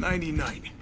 99.